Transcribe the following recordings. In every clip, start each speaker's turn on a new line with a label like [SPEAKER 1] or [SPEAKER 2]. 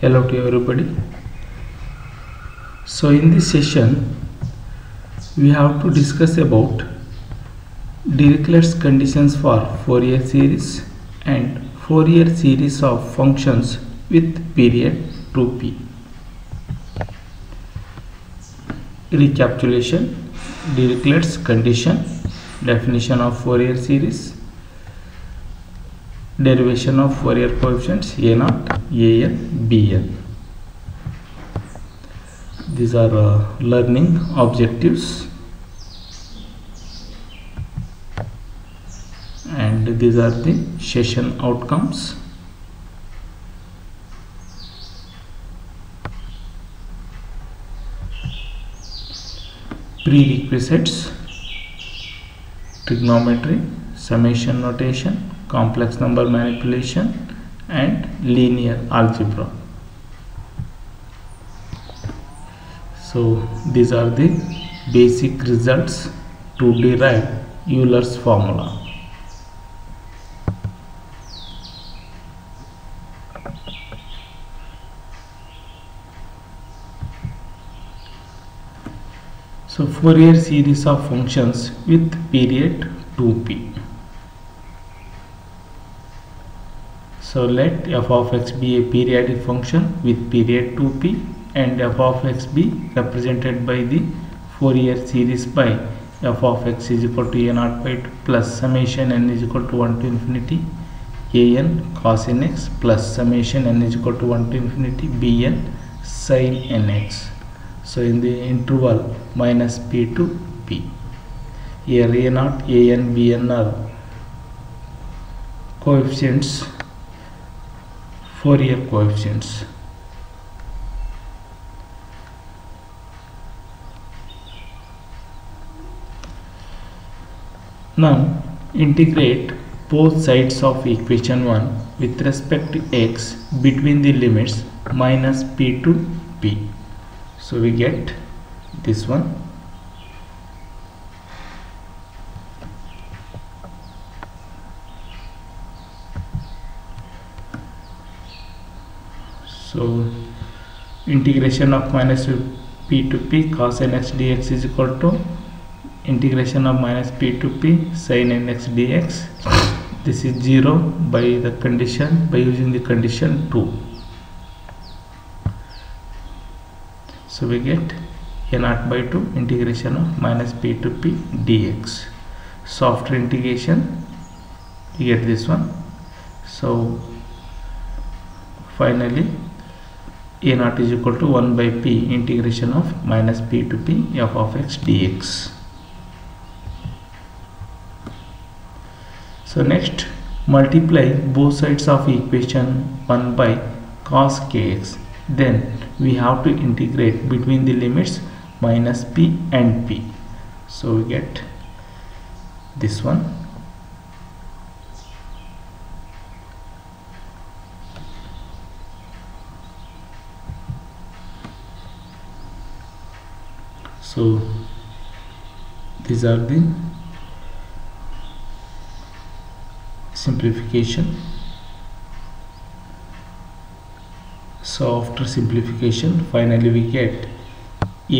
[SPEAKER 1] hello to everybody. So in this session we have to discuss about Dirichlet's conditions for Fourier series and Fourier series of functions with period 2p recapitulation Dirichlet's condition definition of Fourier series derivation of Fourier coefficients a0 an bn these are uh, learning objectives. And these are the session outcomes. Prerequisites. Trigonometry summation notation complex number manipulation and linear algebra. So these are the basic results to derive Euler's formula. So Fourier series of functions with period 2p so let f of x be a periodic function with period 2p and f of x be represented by the Fourier series by f of x is equal to a naught by 2 plus summation n is equal to 1 to infinity an cos nx plus summation n is equal to 1 to infinity bn sin nx so in the interval minus p to p. Here a naught an bn are coefficients Fourier coefficients. Now integrate both sides of equation 1 with respect to x between the limits minus p to p. So we get this one so integration of minus p to p cos nx dx is equal to integration of minus p to p sin nx dx this is 0 by the condition by using the condition 2 so we get a naught by 2 integration of minus p to p dx so after integration you get this one so finally a naught is equal to 1 by p integration of minus p to p f of x dx. So next multiply both sides of equation 1 by cos kx. Then we have to integrate between the limits minus p and p. So we get this one so these are the simplification. So after simplification. Finally we get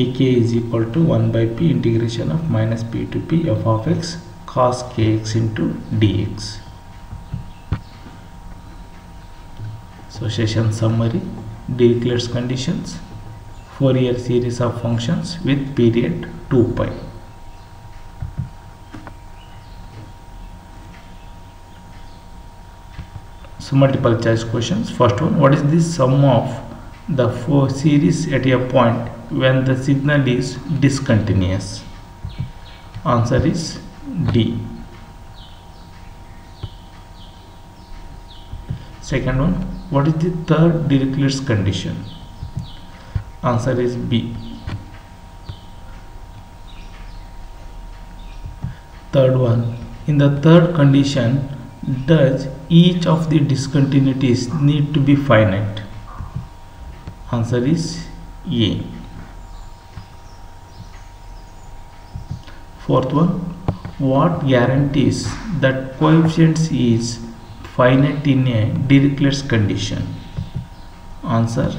[SPEAKER 1] ak is equal to 1 by p integration of minus p to p f of x cos kx into dx so session summary. Dirichlet's conditions Fourier series of functions with period 2 pi. So multiple choice questions. First one what is the sum of the Fourier series at a point when the signal is discontinuous? Answer is d. Second one what is the third Dirichlet's condition answer is b. Third one. In the third condition does each of the discontinuities need to be finite? Answer is a. Fourth one. What guarantees that coefficients is finite in a Dirichlet's condition? Answer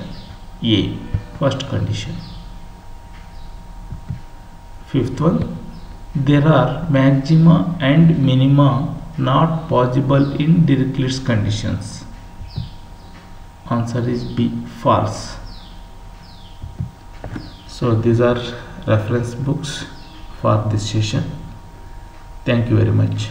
[SPEAKER 1] A. First condition. Fifth one. There are maxima and minima not possible in Dirichlet's conditions. Answer is B. False. So these are reference books for this session. Thank you very much.